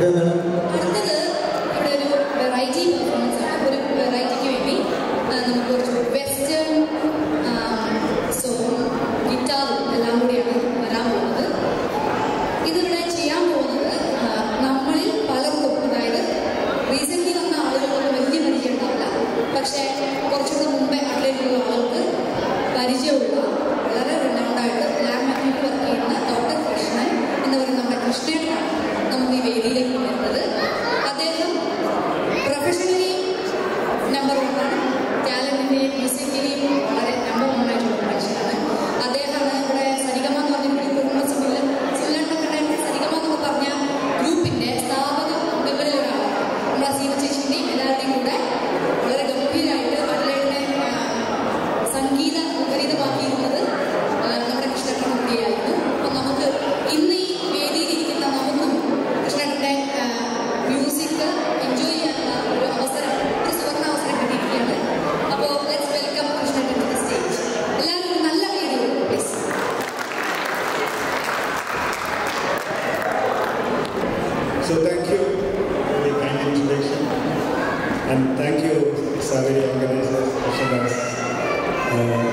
അടുത്തെന്താണ്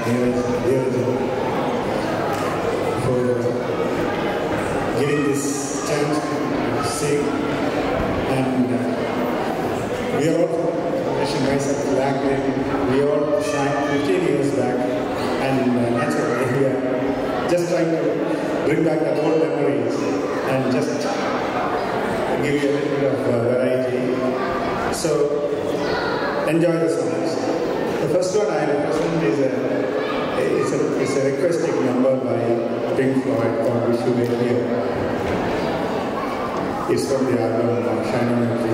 Dheeraj, Dheeraj, for giving this chance to sing and uh, we are all from myself back then we all sang 15 years back and uh, just trying to bring back the old memories and just give you a little bit of uh, variety. So, enjoy the songs. The first one I represent is a, is a, requesting number by Pink Floyd called Wish You Here. It's from the album uh,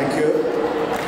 Thank you.